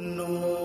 No.